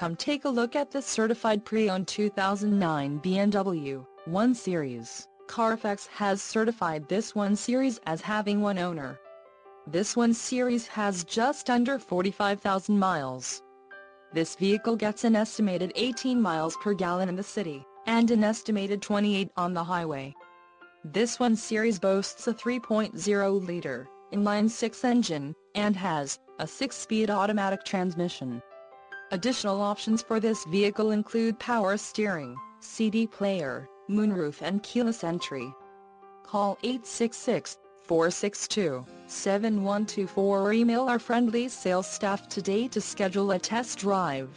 Come take a look at this certified pre-owned 2009 BMW 1 Series. Carfax has certified this 1 Series as having one owner. This 1 Series has just under 45,000 miles. This vehicle gets an estimated 18 miles per gallon in the city, and an estimated 28 on the highway. This 1 Series boasts a 3.0-liter, inline-six engine, and has, a 6-speed automatic transmission. Additional options for this vehicle include power steering, CD player, moonroof and keyless entry. Call 866-462-7124 or email our friendly sales staff today to schedule a test drive.